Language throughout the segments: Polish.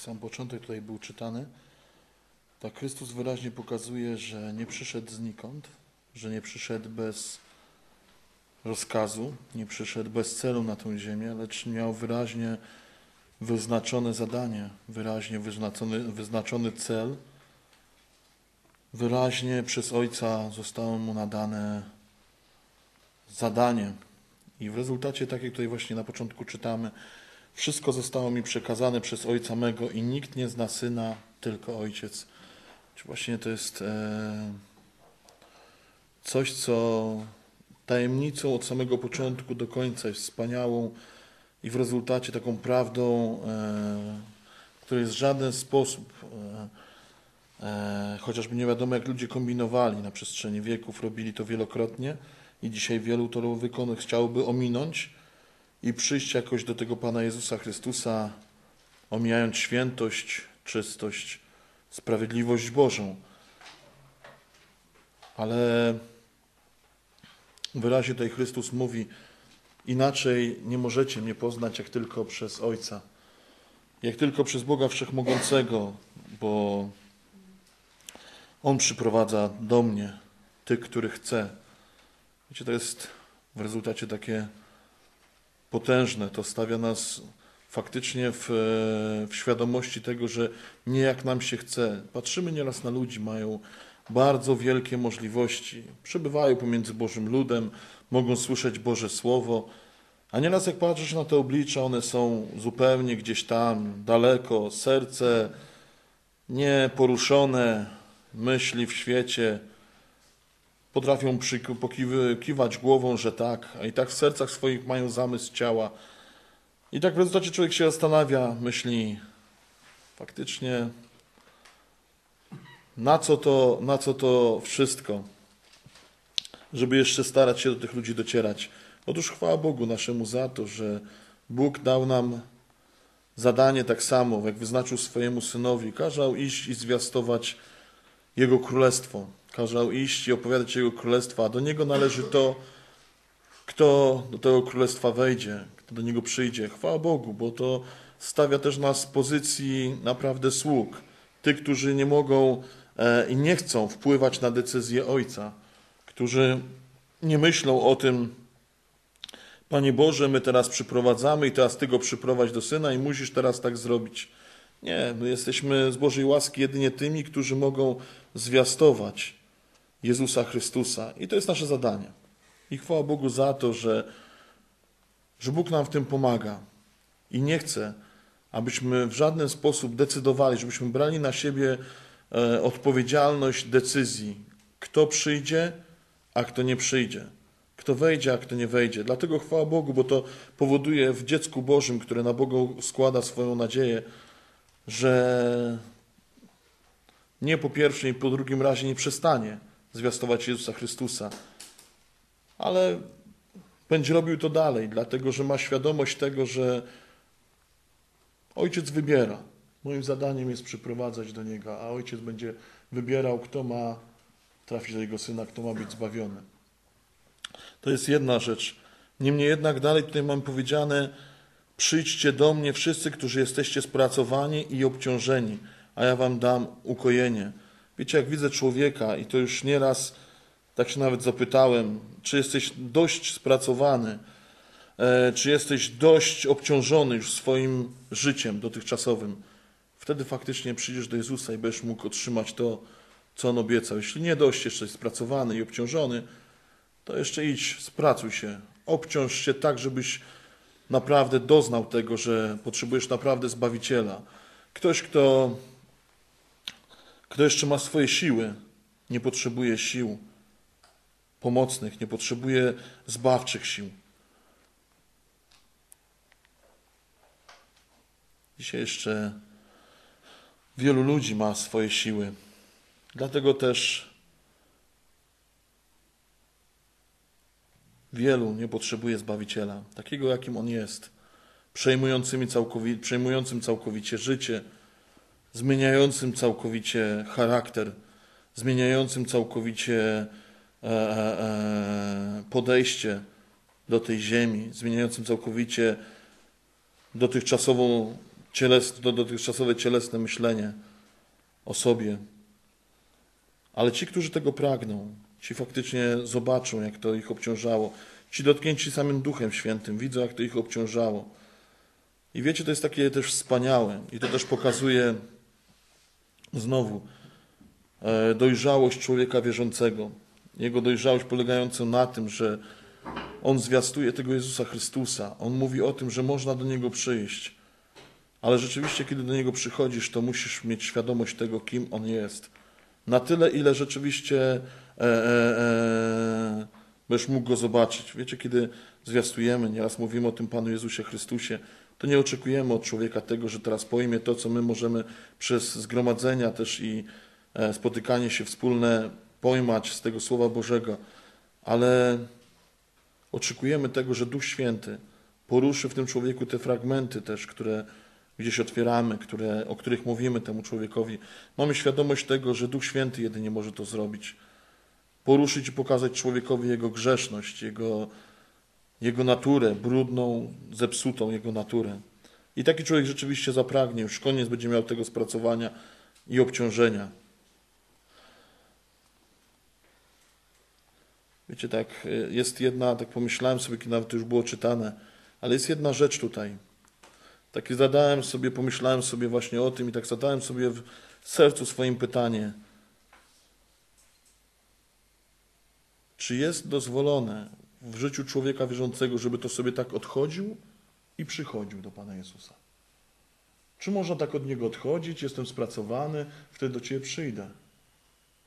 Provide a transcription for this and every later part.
sam początek tutaj był czytany, tak Chrystus wyraźnie pokazuje, że nie przyszedł znikąd, że nie przyszedł bez rozkazu, nie przyszedł bez celu na tę ziemię, lecz miał wyraźnie wyznaczone zadanie, wyraźnie wyznaczony, wyznaczony cel. Wyraźnie przez Ojca zostało mu nadane zadanie. I w rezultacie, tak jak tutaj właśnie na początku czytamy, wszystko zostało mi przekazane przez Ojca mego i nikt nie zna Syna, tylko Ojciec. Czy właśnie to jest e, coś, co tajemnicą od samego początku do końca jest wspaniałą i w rezultacie taką prawdą, e, której w żaden sposób, e, e, chociażby nie wiadomo jak ludzie kombinowali na przestrzeni wieków, robili to wielokrotnie i dzisiaj wielu to wykon chciałoby ominąć i przyjść jakoś do tego Pana Jezusa Chrystusa, omijając świętość, czystość, sprawiedliwość Bożą. Ale wyraźnie tutaj Chrystus mówi, inaczej nie możecie mnie poznać, jak tylko przez Ojca, jak tylko przez Boga Wszechmogącego, bo On przyprowadza do mnie tych, których chce. Wiecie, to jest w rezultacie takie potężne. To stawia nas faktycznie w, w świadomości tego, że nie jak nam się chce. Patrzymy nieraz na ludzi, mają bardzo wielkie możliwości. Przebywają pomiędzy Bożym ludem, mogą słyszeć Boże Słowo, a nieraz jak patrzysz na te oblicza, one są zupełnie gdzieś tam, daleko, serce nieporuszone, myśli w świecie, potrafią kiwać głową, że tak, a i tak w sercach swoich mają zamysł ciała. I tak w rezultacie człowiek się zastanawia, myśli, faktycznie, na co to, na co to wszystko, żeby jeszcze starać się do tych ludzi docierać. Otóż chwała Bogu naszemu za to, że Bóg dał nam zadanie tak samo, jak wyznaczył swojemu synowi, kazał iść i zwiastować Jego królestwo kazał iść i opowiadać Jego królestwa, a do Niego należy to, kto do tego królestwa wejdzie, kto do Niego przyjdzie. Chwała Bogu, bo to stawia też nas w pozycji naprawdę sług. Tych, którzy nie mogą e, i nie chcą wpływać na decyzję Ojca, którzy nie myślą o tym, Panie Boże, my teraz przyprowadzamy i teraz Ty go przyprowadź do Syna i musisz teraz tak zrobić. Nie, my jesteśmy z Bożej łaski jedynie tymi, którzy mogą zwiastować Jezusa Chrystusa. I to jest nasze zadanie. I chwała Bogu za to, że, że Bóg nam w tym pomaga. I nie chce, abyśmy w żaden sposób decydowali, żebyśmy brali na siebie e, odpowiedzialność decyzji, kto przyjdzie, a kto nie przyjdzie. Kto wejdzie, a kto nie wejdzie. Dlatego chwała Bogu, bo to powoduje w dziecku Bożym, które na Bogu składa swoją nadzieję, że nie po pierwszym i po drugim razie nie przestanie zwiastować Jezusa Chrystusa, ale będzie robił to dalej, dlatego że ma świadomość tego, że Ojciec wybiera. Moim zadaniem jest przyprowadzać do Niego, a Ojciec będzie wybierał, kto ma trafić do Jego Syna, kto ma być zbawiony. To jest jedna rzecz. Niemniej jednak dalej tutaj mam powiedziane, przyjdźcie do mnie wszyscy, którzy jesteście spracowani i obciążeni, a ja wam dam ukojenie. Wiecie, jak widzę człowieka, i to już nieraz tak się nawet zapytałem, czy jesteś dość spracowany, e, czy jesteś dość obciążony już swoim życiem dotychczasowym, wtedy faktycznie przyjdziesz do Jezusa i będziesz mógł otrzymać to, co On obiecał. Jeśli nie dość jesteś spracowany i obciążony, to jeszcze idź, spracuj się, obciąż się tak, żebyś naprawdę doznał tego, że potrzebujesz naprawdę Zbawiciela. Ktoś, kto kto jeszcze ma swoje siły, nie potrzebuje sił pomocnych, nie potrzebuje zbawczych sił. Dzisiaj jeszcze wielu ludzi ma swoje siły. Dlatego też wielu nie potrzebuje Zbawiciela, takiego jakim On jest, przejmującym całkowicie, życie, zmieniającym całkowicie charakter, zmieniającym całkowicie e, e, e, podejście do tej ziemi, zmieniającym całkowicie dotychczasową dotychczasowe cielesne myślenie o sobie. Ale ci, którzy tego pragną, ci faktycznie zobaczą, jak to ich obciążało. Ci dotknięci samym Duchem Świętym widzą, jak to ich obciążało. I wiecie, to jest takie też wspaniałe i to też pokazuje znowu e, dojrzałość człowieka wierzącego. Jego dojrzałość polegającą na tym, że on zwiastuje tego Jezusa Chrystusa. On mówi o tym, że można do Niego przyjść. Ale rzeczywiście, kiedy do Niego przychodzisz, to musisz mieć świadomość tego, kim On jest. Na tyle, ile rzeczywiście e, e, e, będziesz mógł Go zobaczyć. Wiecie, kiedy zwiastujemy, nieraz mówimy o tym Panu Jezusie Chrystusie, to nie oczekujemy od człowieka tego, że teraz pojmie to, co my możemy przez zgromadzenia też i e, spotykanie się wspólne pojmać z tego Słowa Bożego, ale oczekujemy tego, że Duch Święty poruszy w tym człowieku te fragmenty też, które gdzieś otwieramy, które, o których mówimy temu człowiekowi. Mamy świadomość tego, że Duch Święty jedynie może to zrobić. Poruszyć i pokazać człowiekowi jego grzeszność, jego, jego naturę, brudną, zepsutą jego naturę. I taki człowiek rzeczywiście zapragnie, już koniec będzie miał tego spracowania i obciążenia. Wiecie, tak, jest jedna, tak pomyślałem sobie, kiedy nawet już było czytane, ale jest jedna rzecz tutaj. Tak zadałem sobie, pomyślałem sobie właśnie o tym i tak zadałem sobie w sercu swoim pytanie. Czy jest dozwolone w życiu człowieka wierzącego, żeby to sobie tak odchodził i przychodził do Pana Jezusa? Czy można tak od Niego odchodzić, jestem spracowany, wtedy do Ciebie przyjdę?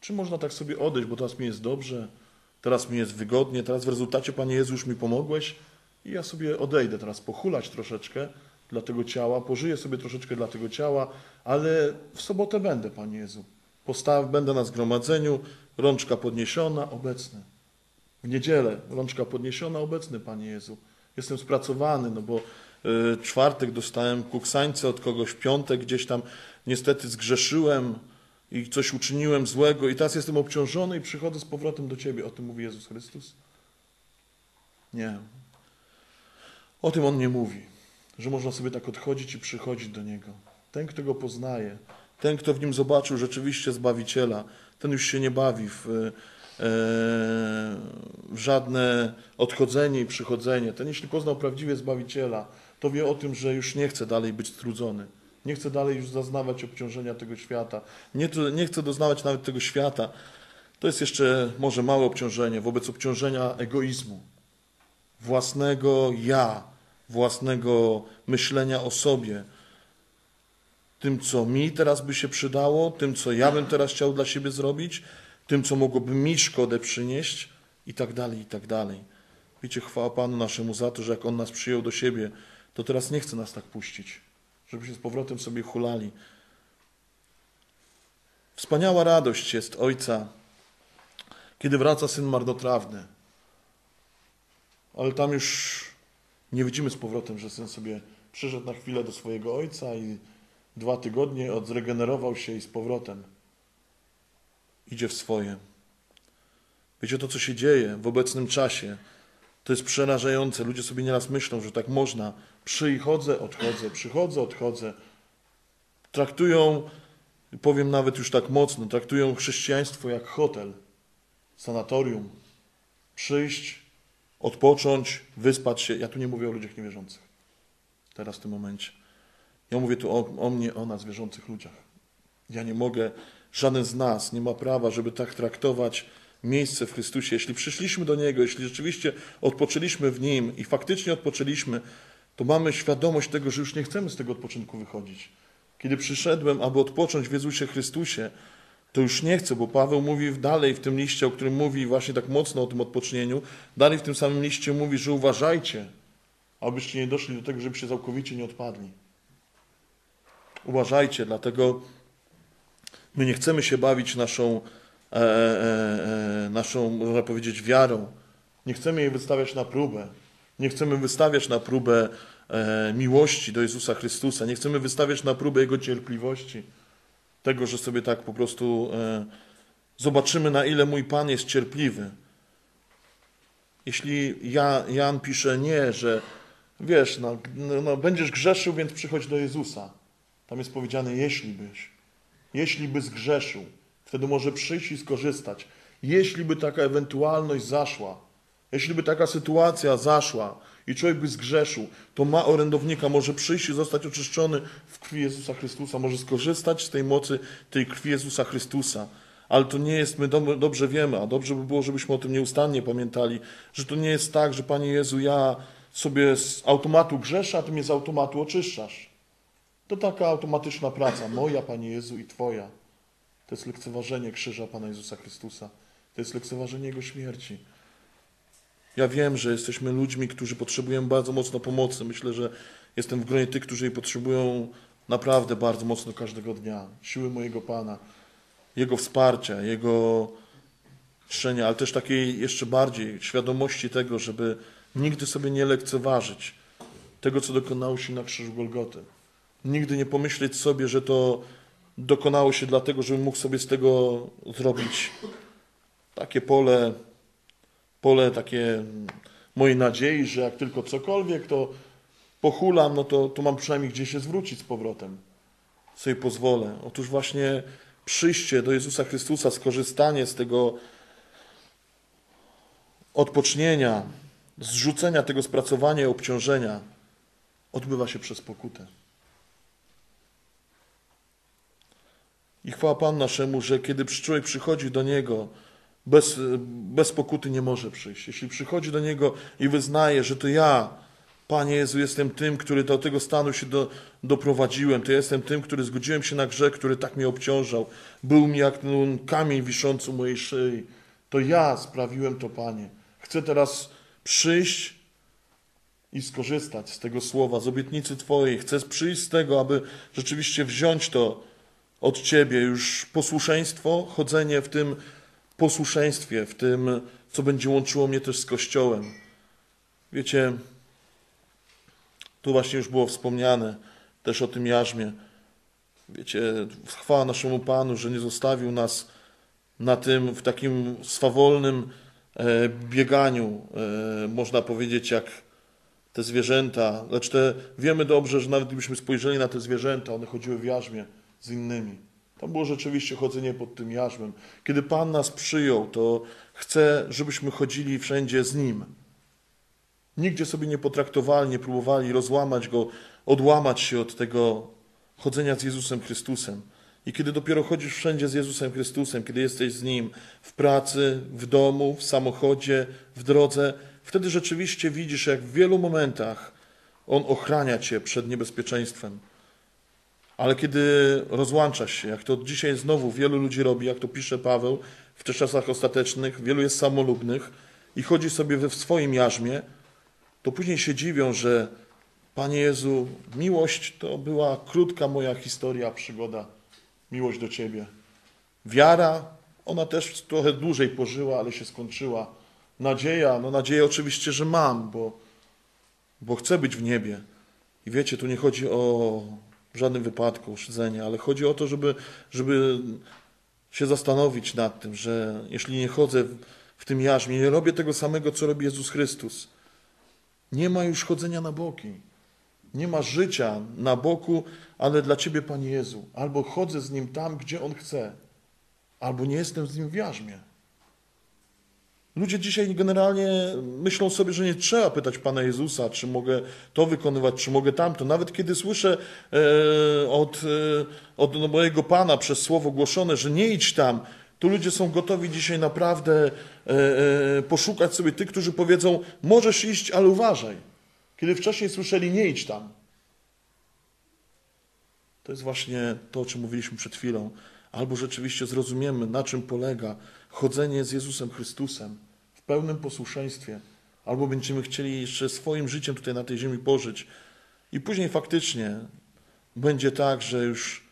Czy można tak sobie odejść, bo teraz mi jest dobrze, teraz mi jest wygodnie, teraz w rezultacie, Panie Jezu, już mi pomogłeś i ja sobie odejdę teraz pochulać troszeczkę dla tego ciała, pożyję sobie troszeczkę dla tego ciała, ale w sobotę będę, Panie Jezu. Postaw, będę na zgromadzeniu, rączka podniesiona, obecny. W niedzielę rączka podniesiona, obecny, Panie Jezu. Jestem spracowany, no bo y, czwartek dostałem kuksańce od kogoś, piątek gdzieś tam niestety zgrzeszyłem i coś uczyniłem złego i teraz jestem obciążony i przychodzę z powrotem do Ciebie. O tym mówi Jezus Chrystus? Nie. O tym On nie mówi że można sobie tak odchodzić i przychodzić do Niego. Ten, kto Go poznaje, ten, kto w Nim zobaczył rzeczywiście Zbawiciela, ten już się nie bawi w, w żadne odchodzenie i przychodzenie. Ten, jeśli poznał prawdziwie Zbawiciela, to wie o tym, że już nie chce dalej być strudzony. Nie chce dalej już zaznawać obciążenia tego świata. Nie, nie chce doznawać nawet tego świata. To jest jeszcze może małe obciążenie wobec obciążenia egoizmu, własnego ja, własnego myślenia o sobie, tym, co mi teraz by się przydało, tym, co ja bym teraz chciał dla siebie zrobić, tym, co mogłoby mi szkodę przynieść i tak dalej, i tak dalej. Wiecie, chwała Panu naszemu za to, że jak On nas przyjął do siebie, to teraz nie chce nas tak puścić, żebyśmy z powrotem sobie hulali. Wspaniała radość jest Ojca, kiedy wraca Syn marnotrawny. Ale tam już nie widzimy z powrotem, że syn sobie przyszedł na chwilę do swojego ojca i dwa tygodnie odzregenerował się i z powrotem idzie w swoje. Wiecie, to co się dzieje w obecnym czasie, to jest przerażające. Ludzie sobie nieraz myślą, że tak można. Przychodzę, odchodzę, przychodzę, odchodzę. Traktują, powiem nawet już tak mocno, traktują chrześcijaństwo jak hotel, sanatorium. Przyjść, odpocząć, wyspać się. Ja tu nie mówię o ludziach niewierzących. Teraz w tym momencie. Ja mówię tu o, o mnie, o nas, wierzących ludziach. Ja nie mogę, żaden z nas nie ma prawa, żeby tak traktować miejsce w Chrystusie. Jeśli przyszliśmy do Niego, jeśli rzeczywiście odpoczęliśmy w Nim i faktycznie odpoczęliśmy, to mamy świadomość tego, że już nie chcemy z tego odpoczynku wychodzić. Kiedy przyszedłem, aby odpocząć w Jezusie Chrystusie, to już nie chcę, bo Paweł mówi dalej w tym liście, o którym mówi właśnie tak mocno o tym odpocznieniu, dalej w tym samym liście mówi, że uważajcie, abyście nie doszli do tego, żebyście całkowicie nie odpadli. Uważajcie, dlatego my nie chcemy się bawić naszą, e, e, e, naszą, można powiedzieć, wiarą. Nie chcemy jej wystawiać na próbę. Nie chcemy wystawiać na próbę e, miłości do Jezusa Chrystusa. Nie chcemy wystawiać na próbę Jego cierpliwości tego, że sobie tak po prostu e, zobaczymy, na ile mój Pan jest cierpliwy. Jeśli ja, Jan pisze nie, że wiesz, no, no, będziesz grzeszył, więc przychodź do Jezusa. Tam jest powiedziane, jeśli byś, jeśli by zgrzeszył, wtedy może przyjść i skorzystać. Jeśli by taka ewentualność zaszła, jeśli by taka sytuacja zaszła i człowiek by zgrzeszył, to ma orędownika, może przyjść i zostać oczyszczony w krwi Jezusa Chrystusa, może skorzystać z tej mocy tej krwi Jezusa Chrystusa. Ale to nie jest, my dobrze wiemy, a dobrze by było, żebyśmy o tym nieustannie pamiętali, że to nie jest tak, że Panie Jezu, ja sobie z automatu grzeszę, a Ty mnie z automatu oczyszczasz. To taka automatyczna praca, moja, Panie Jezu, i Twoja. To jest lekceważenie krzyża Pana Jezusa Chrystusa. To jest lekceważenie Jego śmierci. Ja wiem, że jesteśmy ludźmi, którzy potrzebują bardzo mocno pomocy. Myślę, że jestem w gronie tych, którzy jej potrzebują naprawdę bardzo mocno każdego dnia. Siły mojego Pana, Jego wsparcia, Jego czczenia, ale też takiej jeszcze bardziej świadomości tego, żeby nigdy sobie nie lekceważyć tego, co dokonało się na krzyżu Golgoty. Nigdy nie pomyśleć sobie, że to dokonało się dlatego, żebym mógł sobie z tego zrobić takie pole, pole takie mojej nadziei, że jak tylko cokolwiek, to pochulam, no to, to mam przynajmniej gdzie się zwrócić z powrotem. Sobie pozwolę. Otóż właśnie przyjście do Jezusa Chrystusa, skorzystanie z tego odpocznienia, zrzucenia tego spracowania i obciążenia odbywa się przez pokutę. I chwała Pan naszemu, że kiedy człowiek przychodzi do Niego, bez, bez pokuty nie może przyjść. Jeśli przychodzi do Niego i wyznaje, że to ja, Panie Jezu, jestem tym, który do tego stanu się do, doprowadziłem, to ja jestem tym, który zgodziłem się na grzech, który tak mnie obciążał, był mi jak ten kamień wiszący u mojej szyi, to ja sprawiłem to, Panie. Chcę teraz przyjść i skorzystać z tego słowa, z obietnicy Twojej. Chcę przyjść z tego, aby rzeczywiście wziąć to od Ciebie, już posłuszeństwo, chodzenie w tym posłuszeństwie, w tym, co będzie łączyło mnie też z Kościołem. Wiecie, tu właśnie już było wspomniane też o tym jarzmie. Wiecie, chwała naszemu Panu, że nie zostawił nas na tym, w takim swawolnym e, bieganiu, e, można powiedzieć, jak te zwierzęta. Lecz te, wiemy dobrze, że nawet gdybyśmy spojrzeli na te zwierzęta, one chodziły w jarzmie z innymi. Tam było rzeczywiście chodzenie pod tym jarzmem. Kiedy Pan nas przyjął, to chce, żebyśmy chodzili wszędzie z Nim. Nigdzie sobie nie potraktowali, nie próbowali rozłamać Go, odłamać się od tego chodzenia z Jezusem Chrystusem. I kiedy dopiero chodzisz wszędzie z Jezusem Chrystusem, kiedy jesteś z Nim w pracy, w domu, w samochodzie, w drodze, wtedy rzeczywiście widzisz, jak w wielu momentach On ochrania Cię przed niebezpieczeństwem. Ale kiedy rozłączasz się, jak to dzisiaj znowu wielu ludzi robi, jak to pisze Paweł w tych czasach ostatecznych, wielu jest samolubnych i chodzi sobie w swoim jarzmie, to później się dziwią, że Panie Jezu, miłość to była krótka moja historia, przygoda, miłość do Ciebie. Wiara, ona też trochę dłużej pożyła, ale się skończyła. Nadzieja, no nadzieję oczywiście, że mam, bo, bo chcę być w niebie. I wiecie, tu nie chodzi o w żadnym wypadku szydzenie, ale chodzi o to, żeby, żeby się zastanowić nad tym, że jeśli nie chodzę w, tym jarzmie, nie robię tego samego, co robi Jezus Chrystus, nie ma już chodzenia na boki. Nie ma życia na boku, ale dla Ciebie, Panie Jezu. Albo chodzę z Nim tam, gdzie On chce, albo nie jestem z Nim w jarzmie. Ludzie dzisiaj generalnie myślą sobie, że nie trzeba pytać Pana Jezusa, czy mogę to wykonywać, czy mogę tamto. Nawet kiedy słyszę e, od, e, od mojego Pana przez słowo głoszone, że nie idź tam, to ludzie są gotowi dzisiaj naprawdę e, poszukać sobie tych, którzy powiedzą, możesz iść, ale uważaj. Kiedy wcześniej słyszeli, nie idź tam. To jest właśnie to, o czym mówiliśmy przed chwilą. Albo rzeczywiście zrozumiemy, na czym polega chodzenie z Jezusem Chrystusem w pełnym posłuszeństwie, albo będziemy chcieli jeszcze swoim życiem tutaj na tej ziemi pożyć. I później faktycznie będzie tak, że już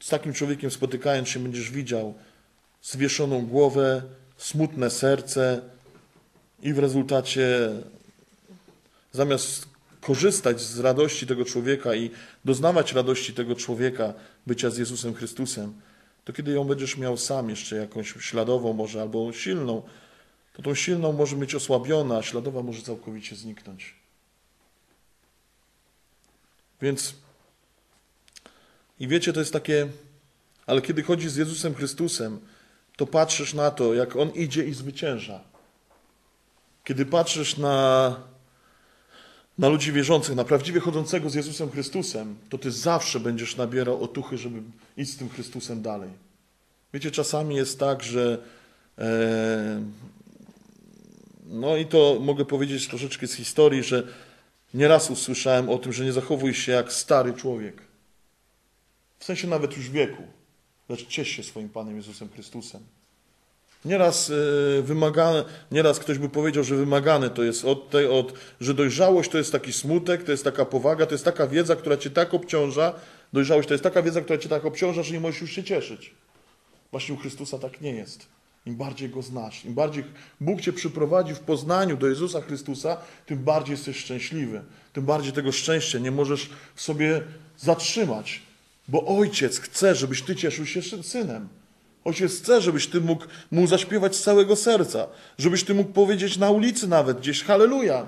z takim człowiekiem spotykając się będziesz widział zwieszoną głowę, smutne serce i w rezultacie zamiast korzystać z radości tego człowieka i doznawać radości tego człowieka, bycia z Jezusem Chrystusem, to kiedy ją będziesz miał sam jeszcze jakąś śladową może albo silną, to tą silną może być osłabiona, a śladowa może całkowicie zniknąć. Więc I wiecie, to jest takie, ale kiedy chodzisz z Jezusem Chrystusem, to patrzysz na to, jak On idzie i zwycięża. Kiedy patrzysz na, na ludzi wierzących, na prawdziwie chodzącego z Jezusem Chrystusem, to ty zawsze będziesz nabierał otuchy, żeby iść z tym Chrystusem dalej. Wiecie, czasami jest tak, że e, no i to mogę powiedzieć troszeczkę z historii, że nieraz usłyszałem o tym, że nie zachowuj się jak stary człowiek. W sensie nawet już wieku. Lecz ciesz się swoim Panem Jezusem Chrystusem. Nieraz e, wymagane, nieraz ktoś by powiedział, że wymagane to jest od tej, od, że dojrzałość to jest taki smutek, to jest taka powaga, to jest taka wiedza, która cię tak obciąża. Dojrzałość to jest taka wiedza, która cię tak obciąża, że nie możesz już się cieszyć. Właśnie u Chrystusa tak nie jest. Im bardziej Go znasz, im bardziej Bóg Cię przyprowadzi w poznaniu do Jezusa Chrystusa, tym bardziej jesteś szczęśliwy. Tym bardziej tego szczęścia nie możesz sobie zatrzymać. Bo Ojciec chce, żebyś Ty cieszył się synem. Ojciec chce, żebyś Ty mógł Mu zaśpiewać z całego serca. Żebyś Ty mógł powiedzieć na ulicy nawet gdzieś Halleluja.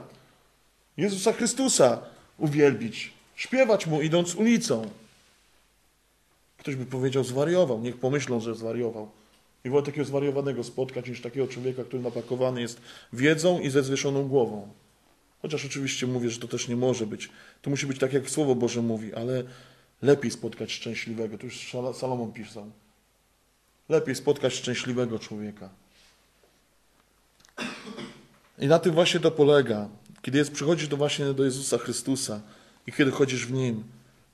Jezusa Chrystusa uwielbić. Śpiewać Mu idąc ulicą. Ktoś by powiedział zwariował. Niech pomyślą, że zwariował. I wolę takiego zwariowanego spotkać niż takiego człowieka, który napakowany jest wiedzą i ze zwieszoną głową. Chociaż oczywiście mówię, że to też nie może być. To musi być tak, jak Słowo Boże mówi, ale lepiej spotkać szczęśliwego. To już Salomon pisał. Lepiej spotkać szczęśliwego człowieka. I na tym właśnie to polega. Kiedy jest, przychodzisz do właśnie do Jezusa Chrystusa i kiedy chodzisz w Nim,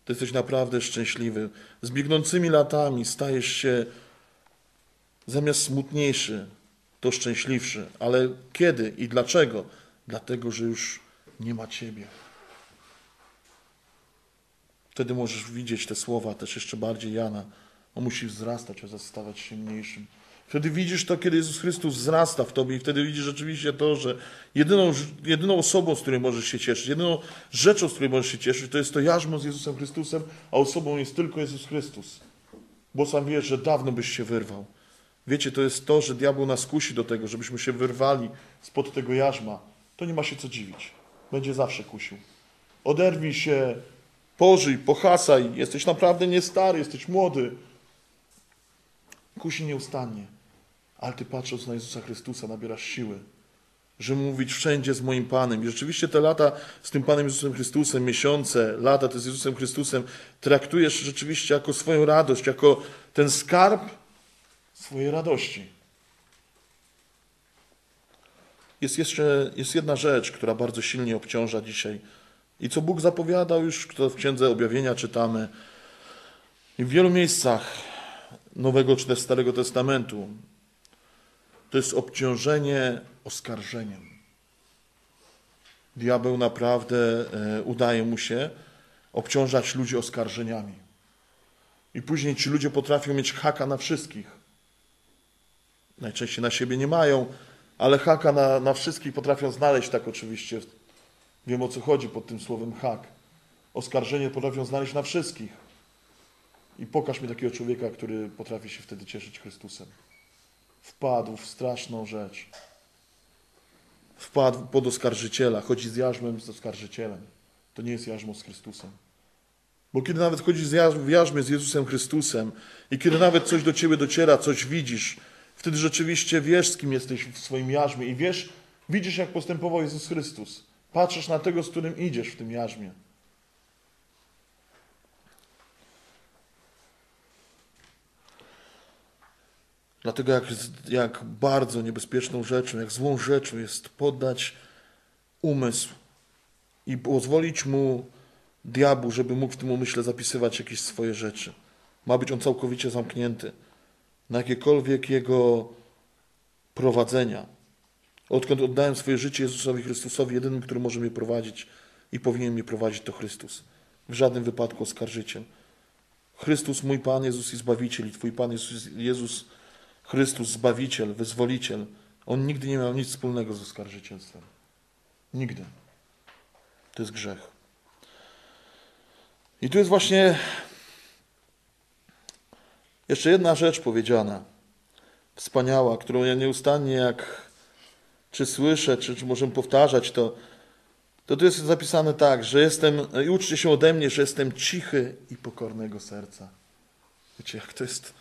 to jesteś naprawdę szczęśliwy. Z biegnącymi latami stajesz się Zamiast smutniejszy, to szczęśliwszy. Ale kiedy i dlaczego? Dlatego, że już nie ma Ciebie. Wtedy możesz widzieć te słowa też jeszcze bardziej Jana. On musi wzrastać, a stawać się mniejszym. Wtedy widzisz to, kiedy Jezus Chrystus wzrasta w Tobie i wtedy widzisz rzeczywiście to, że jedyną, jedyną osobą, z której możesz się cieszyć, jedyną rzeczą, z której możesz się cieszyć, to jest to jarzmo z Jezusem Chrystusem, a osobą jest tylko Jezus Chrystus. Bo sam wiesz, że dawno byś się wyrwał. Wiecie, to jest to, że diabeł nas kusi do tego, żebyśmy się wyrwali spod tego jarzma. To nie ma się co dziwić. Będzie zawsze kusił. Oderwij się, pożyj, pohasaj. Jesteś naprawdę nie stary, jesteś młody. Kusi nieustannie. Ale ty patrząc na Jezusa Chrystusa nabierasz siły, żeby mówić wszędzie z moim Panem. I rzeczywiście te lata z tym Panem Jezusem Chrystusem, miesiące, lata te z Jezusem Chrystusem traktujesz rzeczywiście jako swoją radość, jako ten skarb, swojej radości. Jest jeszcze jest jedna rzecz, która bardzo silnie obciąża dzisiaj i co Bóg zapowiadał już, to w Księdze Objawienia czytamy i w wielu miejscach Nowego czy też Starego Testamentu. To jest obciążenie oskarżeniem. Diabeł naprawdę e, udaje mu się obciążać ludzi oskarżeniami. I później ci ludzie potrafią mieć haka na wszystkich. Najczęściej na siebie nie mają, ale haka na, na wszystkich potrafią znaleźć tak oczywiście. Wiem o co chodzi pod tym słowem hak. Oskarżenie potrafią znaleźć na wszystkich. I pokaż mi takiego człowieka, który potrafi się wtedy cieszyć Chrystusem. Wpadł w straszną rzecz. Wpadł pod oskarżyciela. Chodzi z jarzmem z oskarżycielem. To nie jest jarzmo z Chrystusem. Bo kiedy nawet chodzisz w jarzmie z Jezusem Chrystusem i kiedy nawet coś do ciebie dociera, coś widzisz, Wtedy rzeczywiście wiesz, z kim jesteś w swoim jarzmie i wiesz, widzisz, jak postępował Jezus Chrystus. Patrzysz na tego, z którym idziesz w tym jarzmie. Dlatego jak, jak bardzo niebezpieczną rzeczą, jak złą rzeczą jest poddać umysł i pozwolić mu diabłu, żeby mógł w tym umyśle zapisywać jakieś swoje rzeczy. Ma być on całkowicie zamknięty na jakiekolwiek Jego prowadzenia. Odkąd oddałem swoje życie Jezusowi Chrystusowi, jedynym, który może mnie prowadzić i powinien mnie prowadzić, to Chrystus. W żadnym wypadku oskarżyciel. Chrystus, mój Pan, Jezus i Zbawiciel, i Twój Pan Jezus, Jezus Chrystus, Zbawiciel, Wyzwoliciel. On nigdy nie miał nic wspólnego z oskarżycielstwem. Nigdy. To jest grzech. I tu jest właśnie jeszcze jedna rzecz powiedziana, wspaniała, którą ja nieustannie jak czy słyszę, czy, czy możemy powtarzać, to to tu jest zapisane tak, że jestem, i uczcie się ode mnie, że jestem cichy i pokornego serca. Wiecie, jak to jest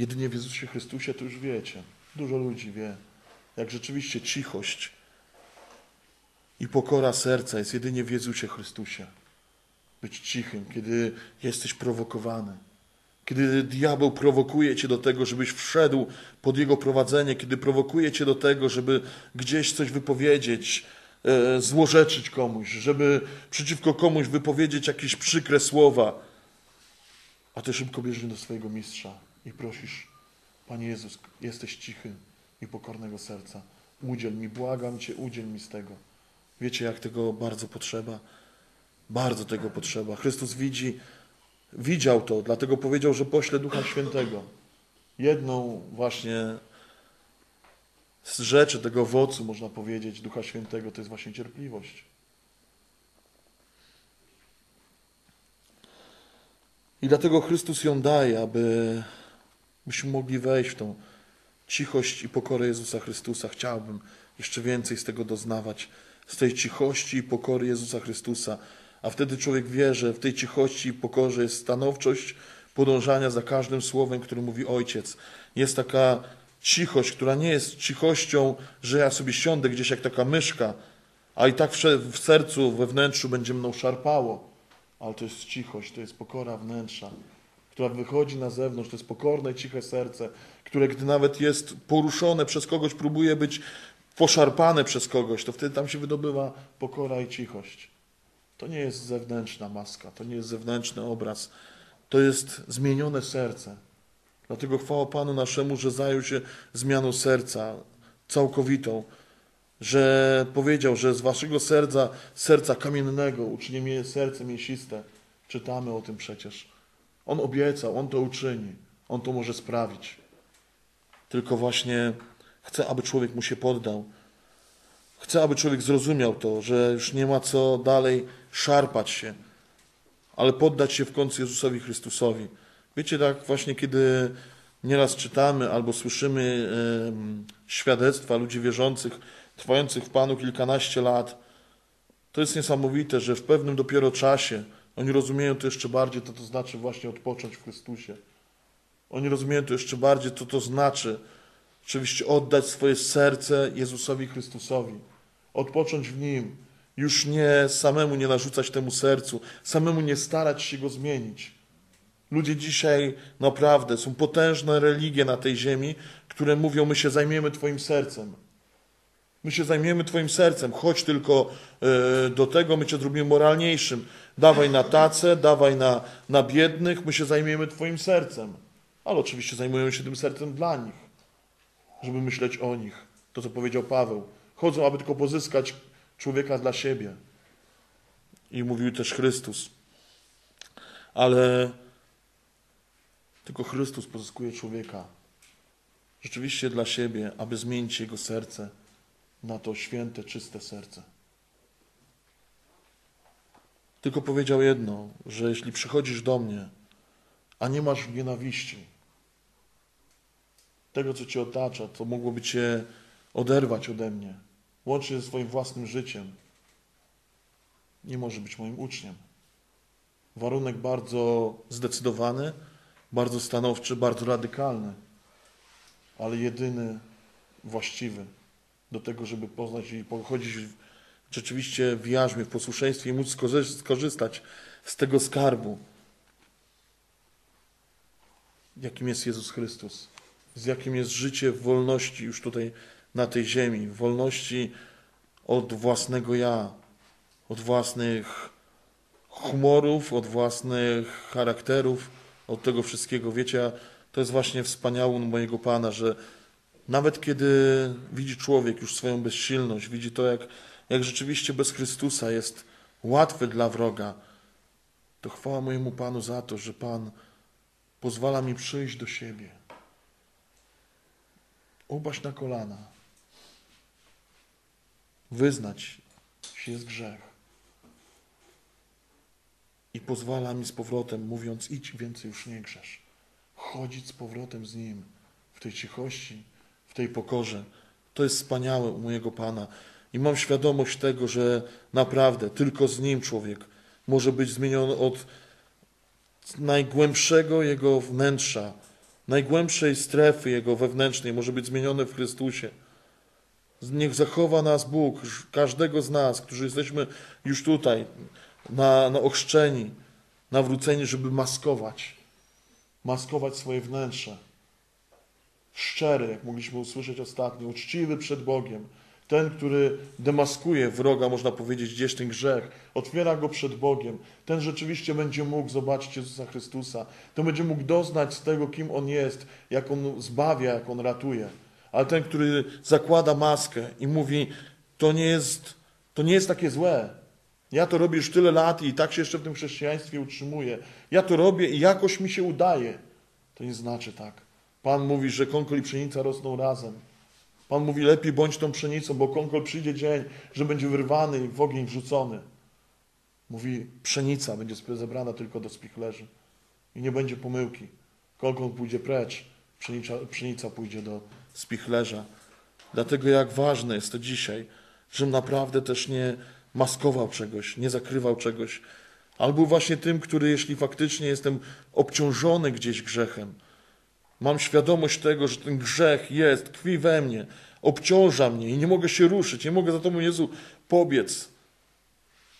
jedynie w Jezusie Chrystusie, to już wiecie. Dużo ludzi wie, jak rzeczywiście cichość i pokora serca jest jedynie w Jezusie Chrystusie. Być cichym, kiedy jesteś prowokowany. Kiedy diabeł prowokuje cię do tego, żebyś wszedł pod jego prowadzenie, kiedy prowokuje cię do tego, żeby gdzieś coś wypowiedzieć, e, złorzeczyć komuś, żeby przeciwko komuś wypowiedzieć jakieś przykre słowa, a ty szybko bierzesz do swojego mistrza i prosisz, Panie Jezus, jesteś cichy i pokornego serca. Udziel mi, błagam Cię, udziel mi z tego. Wiecie, jak tego bardzo potrzeba? Bardzo tego potrzeba. Chrystus widzi, widział to, dlatego powiedział, że pośle Ducha Świętego. Jedną właśnie z rzeczy tego owocu, można powiedzieć, Ducha Świętego, to jest właśnie cierpliwość. I dlatego Chrystus ją daje, aby byśmy mogli wejść w tą cichość i pokorę Jezusa Chrystusa. Chciałbym jeszcze więcej z tego doznawać, z tej cichości i pokory Jezusa Chrystusa. A wtedy człowiek wie, że w tej cichości i pokorze jest stanowczość podążania za każdym słowem, który mówi Ojciec. Jest taka cichość, która nie jest cichością, że ja sobie siądę gdzieś jak taka myszka, a i tak w sercu, we wnętrzu będzie mną szarpało. Ale to jest cichość, to jest pokora wnętrza, która wychodzi na zewnątrz, to jest pokorne, ciche serce, które gdy nawet jest poruszone przez kogoś, próbuje być poszarpane przez kogoś, to wtedy tam się wydobywa pokora i cichość. To nie jest zewnętrzna maska, to nie jest zewnętrzny obraz, to jest zmienione serce. Dlatego chwała Panu naszemu, że zajął się zmianą serca całkowitą, że powiedział, że z waszego serca, serca kamiennego uczyni mnie serce mięsiste. Czytamy o tym przecież. On obiecał, On to uczyni, On to może sprawić. Tylko właśnie chce, aby człowiek mu się poddał. Chce, aby człowiek zrozumiał to, że już nie ma co dalej szarpać się, ale poddać się w końcu Jezusowi Chrystusowi. Wiecie, tak właśnie kiedy nieraz czytamy albo słyszymy świadectwa ludzi wierzących, trwających w Panu kilkanaście lat, to jest niesamowite, że w pewnym dopiero czasie oni rozumieją to jeszcze bardziej, co to znaczy właśnie odpocząć w Chrystusie. Oni rozumieją to jeszcze bardziej, co to znaczy oczywiście oddać swoje serce Jezusowi Chrystusowi, odpocząć w Nim, już nie samemu nie narzucać temu sercu, samemu nie starać się go zmienić. Ludzie dzisiaj naprawdę są potężne religie na tej ziemi, które mówią: My się zajmiemy Twoim sercem. My się zajmiemy Twoim sercem. Chodź tylko e, do tego, my Cię zrobimy moralniejszym. Dawaj na tacę, dawaj na, na biednych, my się zajmiemy Twoim sercem. Ale oczywiście zajmują się tym sercem dla nich, żeby myśleć o nich. To, co powiedział Paweł. Chodzą, aby tylko pozyskać człowieka dla siebie. I mówił też Chrystus. Ale tylko Chrystus pozyskuje człowieka. Rzeczywiście dla siebie, aby zmienić jego serce na to święte, czyste serce. Tylko powiedział jedno, że jeśli przychodzisz do mnie, a nie masz nienawiści, tego, co cię otacza, to mogłoby cię oderwać ode mnie, łącznie ze swoim własnym życiem, nie może być moim uczniem. Warunek bardzo zdecydowany, bardzo stanowczy, bardzo radykalny, ale jedyny właściwy do tego, żeby poznać i pochodzić rzeczywiście w jarzmie, w posłuszeństwie i móc skorzystać z tego skarbu, jakim jest Jezus Chrystus, z jakim jest życie w wolności już tutaj na tej ziemi, w wolności od własnego ja, od własnych humorów, od własnych charakterów, od tego wszystkiego. Wiecie, to jest właśnie wspaniałe mojego Pana, że nawet kiedy widzi człowiek już swoją bezsilność, widzi to, jak, jak rzeczywiście bez Chrystusa jest łatwy dla wroga, to chwała mojemu Panu za to, że Pan pozwala mi przyjść do siebie. Upaść na kolana. Wyznać, że jest grzech. I pozwala mi z powrotem, mówiąc, idź więcej już nie grzesz. Chodzić z powrotem z Nim w tej cichości, w tej pokorze. To jest wspaniałe u mojego Pana. I mam świadomość tego, że naprawdę tylko z Nim człowiek może być zmieniony od najgłębszego jego wnętrza, najgłębszej strefy jego wewnętrznej, może być zmieniony w Chrystusie. Niech zachowa nas Bóg, każdego z nas, którzy jesteśmy już tutaj, na, na ochrzczeni, nawróceni, żeby maskować, maskować swoje wnętrze. Szczery, jak mogliśmy usłyszeć ostatnio, uczciwy przed Bogiem, ten, który demaskuje wroga, można powiedzieć, gdzieś ten grzech, otwiera go przed Bogiem, ten rzeczywiście będzie mógł zobaczyć Jezusa Chrystusa, to będzie mógł doznać z tego, kim On jest, jak On zbawia, jak On ratuje. Ale ten, który zakłada maskę i mówi, to nie jest, to nie jest takie złe. Ja to robię już tyle lat i tak się jeszcze w tym chrześcijaństwie utrzymuję. Ja to robię i jakoś mi się udaje. To nie znaczy tak. Pan mówi, że konkol i pszenica rosną razem. Pan mówi, lepiej bądź tą pszenicą, bo konkol przyjdzie dzień, że będzie wyrwany i w ogień wrzucony. Mówi, pszenica będzie zebrana tylko do spichlerzy i nie będzie pomyłki. Konkol pójdzie precz, pszenica, pszenica pójdzie do spichlerza. Dlatego jak ważne jest to dzisiaj, żebym naprawdę też nie maskował czegoś, nie zakrywał czegoś, albo właśnie tym, który jeśli faktycznie jestem obciążony gdzieś grzechem, Mam świadomość tego, że ten grzech jest, tkwi we mnie, obciąża mnie i nie mogę się ruszyć, nie mogę za Tobą, Jezu, pobiec.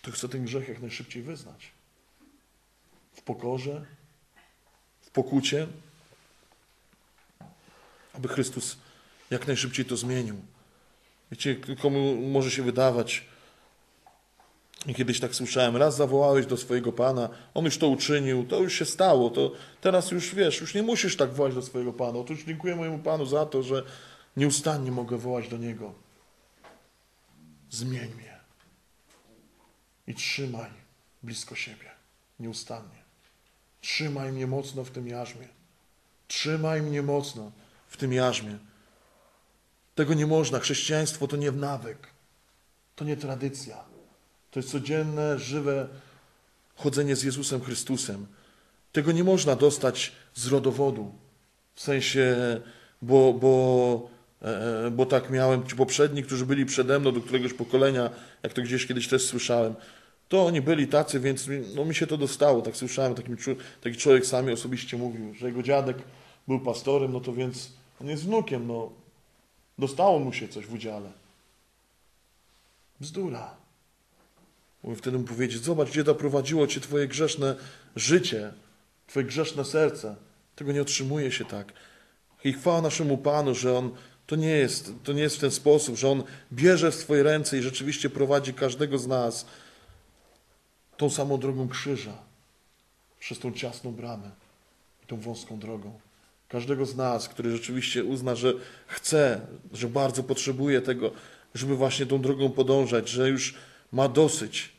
To chcę ten grzech jak najszybciej wyznać. W pokorze, w pokucie, aby Chrystus jak najszybciej to zmienił. Wiecie, komu może się wydawać, i kiedyś tak słyszałem, raz zawołałeś do swojego Pana, On już to uczynił, to już się stało, to teraz już wiesz, już nie musisz tak wołać do swojego Pana. Otóż dziękuję mojemu Panu za to, że nieustannie mogę wołać do Niego. Zmień mnie i trzymaj blisko siebie, nieustannie. Trzymaj mnie mocno w tym jarzmie. Trzymaj mnie mocno w tym jarzmie. Tego nie można. Chrześcijaństwo to nie nawyk, to nie tradycja. To jest codzienne, żywe chodzenie z Jezusem Chrystusem. Tego nie można dostać z rodowodu. W sensie, bo, bo, e, e, bo tak miałem ci poprzedni, którzy byli przede mną, do któregoś pokolenia, jak to gdzieś kiedyś też słyszałem. To oni byli tacy, więc no, mi się to dostało. Tak słyszałem, takim, taki człowiek sami osobiście mówił, że jego dziadek był pastorem, no to więc on jest wnukiem, no dostało mu się coś w udziale. Bzdura. Mógł wtedy mu powiedzieć, zobacz, gdzie doprowadziło cię twoje grzeszne życie, twoje grzeszne serce. Tego nie otrzymuje się tak. I chwała naszemu Panu, że On to nie jest, to nie jest w ten sposób, że On bierze w swoje ręce i rzeczywiście prowadzi każdego z nas tą samą drogą krzyża, przez tą ciasną bramę tą wąską drogą. Każdego z nas, który rzeczywiście uzna, że chce, że bardzo potrzebuje tego, żeby właśnie tą drogą podążać, że już ma dosyć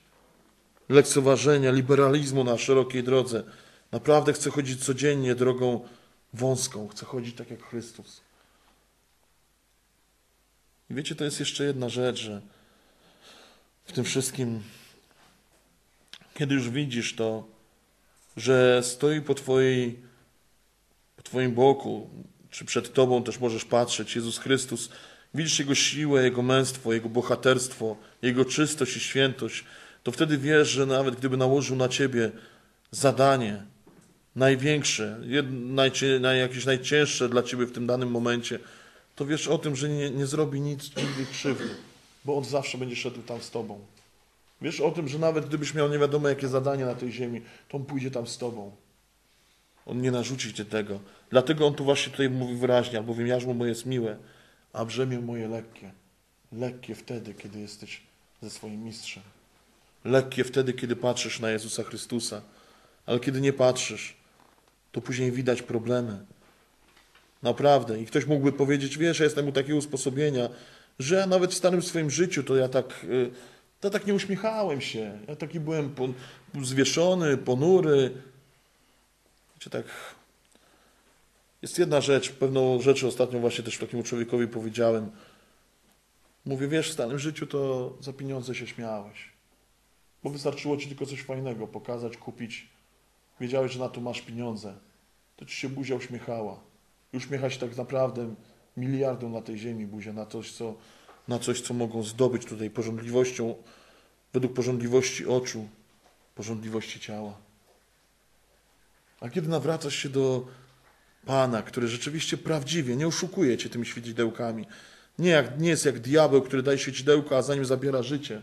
lekceważenia, liberalizmu na szerokiej drodze. Naprawdę chce chodzić codziennie drogą wąską, chce chodzić tak jak Chrystus. I wiecie, to jest jeszcze jedna rzecz, że w tym wszystkim, kiedy już widzisz to, że stoi po, twojej, po Twoim boku, czy przed Tobą też możesz patrzeć, Jezus Chrystus, widzisz Jego siłę, Jego męstwo, Jego bohaterstwo, Jego czystość i świętość, to wtedy wiesz, że nawet gdyby nałożył na Ciebie zadanie największe, naj, jakieś najcięższe dla Ciebie w tym danym momencie, to wiesz o tym, że nie, nie zrobi nic, nigdy krzywdy, bo On zawsze będzie szedł tam z Tobą. Wiesz o tym, że nawet gdybyś miał nie wiadomo jakie zadanie na tej ziemi, to On pójdzie tam z Tobą. On nie narzuci Cię tego. Dlatego On tu właśnie tutaj mówi wyraźnie, albowiem jarzmo moje jest miłe, a brzemię moje lekkie. Lekkie wtedy, kiedy jesteś ze swoim mistrzem. Lekkie wtedy, kiedy patrzysz na Jezusa Chrystusa. Ale kiedy nie patrzysz, to później widać problemy. Naprawdę. I ktoś mógłby powiedzieć, wiesz, ja jestem u takiego usposobienia, że nawet w starym swoim życiu to ja tak, y, to tak nie uśmiechałem się. Ja taki byłem zwieszony, ponury. Wiecie, tak jest jedna rzecz, pewną rzecz ostatnio właśnie też takiemu człowiekowi powiedziałem. Mówię, wiesz, w starym życiu to za pieniądze się śmiałeś. Bo wystarczyło ci tylko coś fajnego pokazać, kupić. Wiedziałeś, że na to masz pieniądze. To ci się buzia uśmiechała. I uśmiechać tak naprawdę miliardom na tej ziemi buzia, na coś, co na coś, co mogą zdobyć tutaj porządliwością, według porządliwości oczu, porządliwości ciała. A kiedy nawracasz się do Pana, który rzeczywiście prawdziwie nie oszukuje cię tymi świecidełkami, nie, jak, nie jest jak diabeł, który daje świecidełko, a zanim zabiera życie,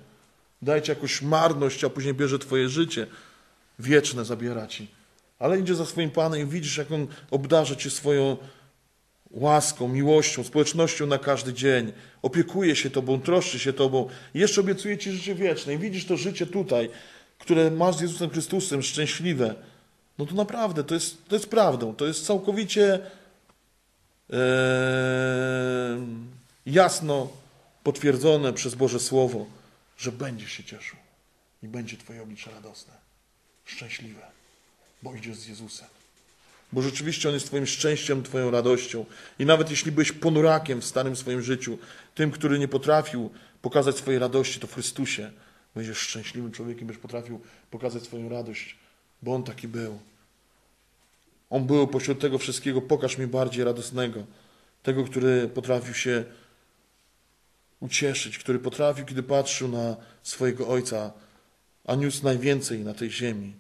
daje ci jakąś marność, a później bierze twoje życie, wieczne zabiera ci. Ale idzie za swoim Panem i widzisz, jak On obdarza cię swoją łaską, miłością, społecznością na każdy dzień. Opiekuje się Tobą, troszczy się Tobą. I jeszcze obiecuje Ci życie wieczne. I widzisz to życie tutaj, które masz z Jezusem Chrystusem, szczęśliwe. No to naprawdę, to jest, to jest prawdą. To jest całkowicie e, jasno potwierdzone przez Boże Słowo, że będziesz się cieszył i będzie Twoje oblicze radosne, szczęśliwe, bo idziesz z Jezusem. Bo rzeczywiście On jest Twoim szczęściem, Twoją radością. I nawet jeśli byłeś ponurakiem w starym swoim życiu, tym, który nie potrafił pokazać swojej radości, to w Chrystusie będziesz szczęśliwym człowiekiem, będziesz potrafił pokazać swoją radość, bo On taki był. On był pośród tego wszystkiego, pokaż mi bardziej radosnego, tego, który potrafił się ucieszyć, który potrafił, kiedy patrzył na swojego Ojca, a niósł najwięcej na tej ziemi,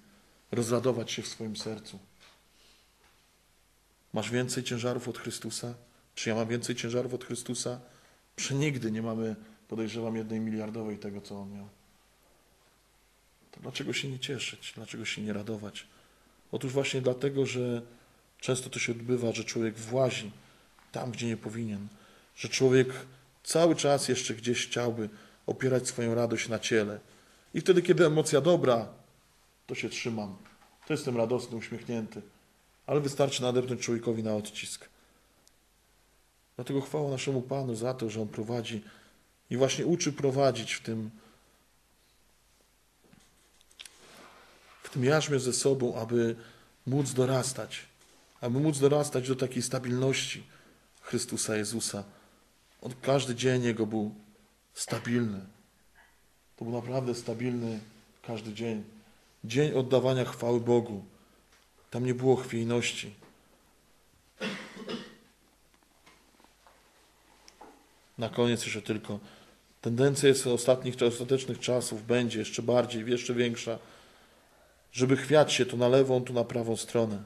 rozradować się w swoim sercu. Masz więcej ciężarów od Chrystusa? Czy ja mam więcej ciężarów od Chrystusa? Przenigdy nie mamy, podejrzewam, jednej miliardowej tego, co On miał. To dlaczego się nie cieszyć? Dlaczego się nie radować? Otóż właśnie dlatego, że często to się odbywa, że człowiek włazi tam, gdzie nie powinien, że człowiek cały czas jeszcze gdzieś chciałby opierać swoją radość na ciele. I wtedy, kiedy emocja dobra, to się trzymam. To jestem radosny, uśmiechnięty. Ale wystarczy nadepnąć człowiekowi na odcisk. Dlatego chwała naszemu Panu za to, że On prowadzi i właśnie uczy prowadzić w tym w tym jarzmie ze sobą, aby móc dorastać, aby móc dorastać do takiej stabilności Chrystusa Jezusa. On każdy dzień Jego był stabilny. To był naprawdę stabilny każdy dzień. Dzień oddawania chwały Bogu. Tam nie było chwiejności. Na koniec jeszcze tylko. Tendencja jest ostatnich, ostatecznych czasów będzie jeszcze bardziej, jeszcze większa, żeby chwiać się tu na lewą, tu na prawą stronę.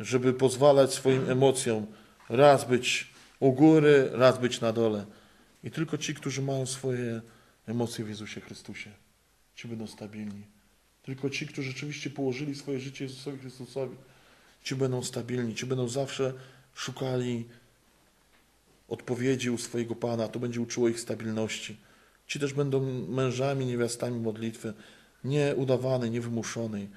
Żeby pozwalać swoim emocjom raz być u góry, raz być na dole. I tylko ci, którzy mają swoje emocje w Jezusie Chrystusie, ci będą stabilni. Tylko ci, którzy rzeczywiście położyli swoje życie Jezusowi Chrystusowi, ci będą stabilni, ci będą zawsze szukali odpowiedzi u swojego Pana. To będzie uczyło ich stabilności. Ci też będą mężami, niewiastami modlitwy, nie udawanej, niewymuszonej,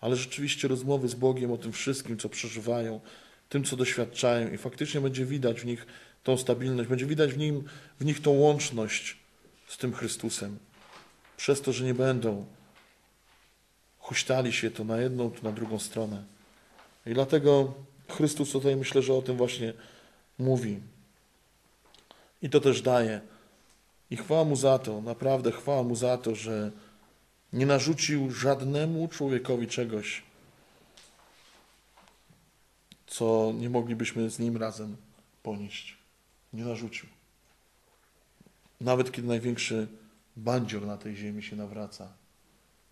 ale rzeczywiście rozmowy z Bogiem o tym wszystkim, co przeżywają, tym, co doświadczają i faktycznie będzie widać w nich tą stabilność, będzie widać w, nim, w nich tą łączność z tym Chrystusem. Przez to, że nie będą huśtali się to na jedną, to na drugą stronę. I dlatego Chrystus tutaj myślę, że o tym właśnie mówi. I to też daje. I chwała Mu za to, naprawdę chwała Mu za to, że nie narzucił żadnemu człowiekowi czegoś, co nie moglibyśmy z Nim razem ponieść. Nie narzucił. Nawet kiedy największy bandzior na tej ziemi się nawraca,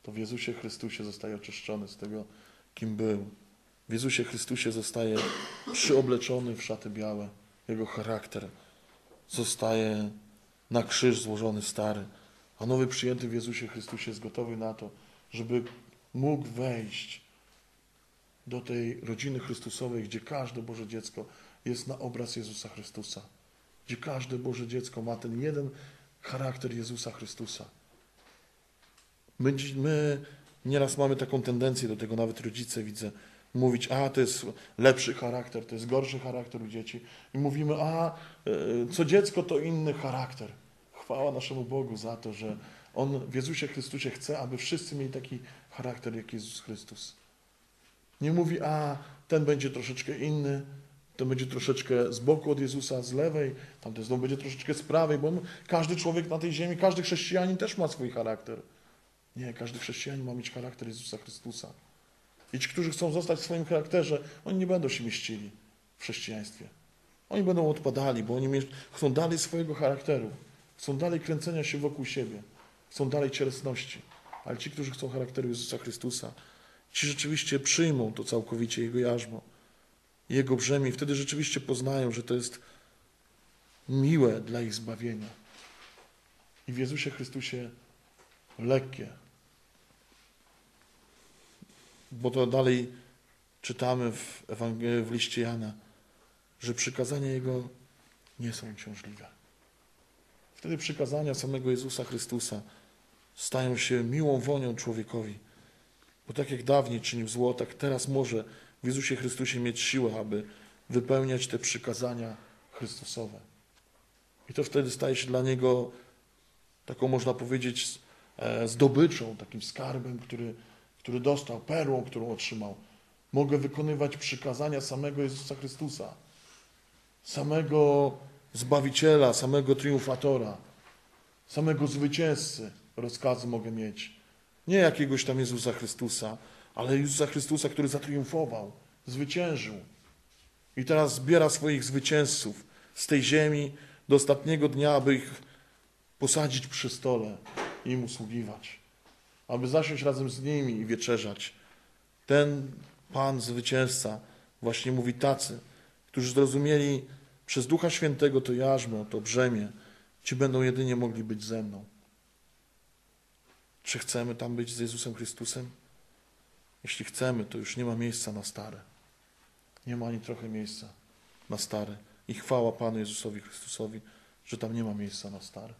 to w Jezusie Chrystusie zostaje oczyszczony z tego, kim był. W Jezusie Chrystusie zostaje przyobleczony w szaty białe. Jego charakter zostaje na krzyż złożony stary. A nowy przyjęty w Jezusie Chrystusie jest gotowy na to, żeby mógł wejść do tej rodziny Chrystusowej, gdzie każde Boże dziecko jest na obraz Jezusa Chrystusa. Gdzie każde Boże dziecko ma ten jeden charakter Jezusa Chrystusa. My, my nieraz mamy taką tendencję do tego, nawet rodzice widzę, mówić, a to jest lepszy charakter, to jest gorszy charakter u dzieci. I mówimy, a e, co dziecko to inny charakter. Chwała naszemu Bogu za to, że On w Jezusie Chrystusie chce, aby wszyscy mieli taki charakter jak Jezus Chrystus. Nie mówi, a ten będzie troszeczkę inny, ten będzie troszeczkę z boku od Jezusa, z lewej, tamten znowu będzie troszeczkę z prawej, bo każdy człowiek na tej ziemi, każdy chrześcijanin też ma swój charakter. Nie, każdy chrześcijanin ma mieć charakter Jezusa Chrystusa. I ci, którzy chcą zostać w swoim charakterze, oni nie będą się mieścili w chrześcijaństwie. Oni będą odpadali, bo oni chcą dalej swojego charakteru, chcą dalej kręcenia się wokół siebie, chcą dalej cielesności. Ale ci, którzy chcą charakteru Jezusa Chrystusa, ci rzeczywiście przyjmą to całkowicie Jego jarzmo, Jego brzemię wtedy rzeczywiście poznają, że to jest miłe dla ich zbawienia. I w Jezusie Chrystusie lekkie. Bo to dalej czytamy w, Ewangel- w liście Jana, że przykazania Jego nie są ciążliwe. Wtedy przykazania samego Jezusa Chrystusa stają się miłą wonią człowiekowi. Bo tak jak dawniej czynił zło, tak teraz może w Jezusie Chrystusie mieć siłę, aby wypełniać te przykazania Chrystusowe. I to wtedy staje się dla niego taką, można powiedzieć, e, zdobyczą, takim skarbem, który, który dostał, perłą, którą otrzymał. Mogę wykonywać przykazania samego Jezusa Chrystusa, samego Zbawiciela, samego Triumfatora, samego Zwycięzcy. Rozkazy mogę mieć. Nie jakiegoś tam Jezusa Chrystusa, ale Jezusa Chrystusa, który zatriumfował, zwyciężył. I teraz zbiera swoich zwycięzców z tej ziemi do ostatniego dnia, aby ich posadzić przy stole i im usługiwać, aby zasiąść razem z nimi i wieczerzać. Ten Pan zwycięzca właśnie mówi tacy, którzy zrozumieli przez Ducha Świętego to jarzmo, to brzemię, ci będą jedynie mogli być ze mną. Czy chcemy tam być z Jezusem Chrystusem? Jeśli chcemy, to już nie ma miejsca na stare. Nie ma ani trochę miejsca na stare. I chwała Panu Jezusowi Chrystusowi, że tam nie ma miejsca na stare.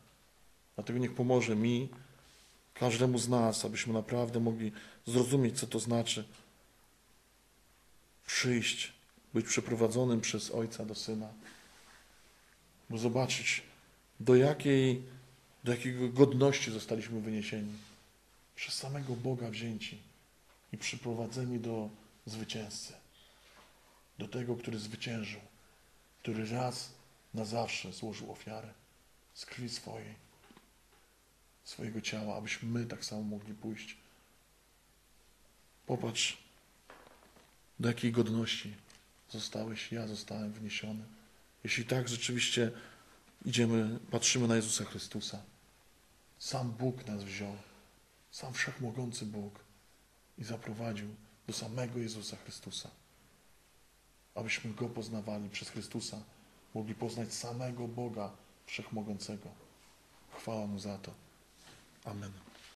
Dlatego niech pomoże mi, każdemu z nas, abyśmy naprawdę mogli zrozumieć, co to znaczy przyjść, być przeprowadzonym przez Ojca do Syna, by zobaczyć, do jakiej, do jakiego godności zostaliśmy wyniesieni. Przez samego Boga wzięci i przyprowadzeni do zwycięzcy, do tego, który zwyciężył, który raz na zawsze złożył ofiarę z krwi swojej, swojego ciała, abyśmy my tak samo mogli pójść. Popatrz, do jakiej godności zostałeś, ja zostałem wniesiony. Jeśli tak rzeczywiście idziemy, patrzymy na Jezusa Chrystusa, sam Bóg nas wziął, sam Wszechmogący Bóg i zaprowadził do samego Jezusa Chrystusa, abyśmy Go poznawali przez Chrystusa, mogli poznać samego Boga Wszechmogącego. Chwała Mu za to. Amen.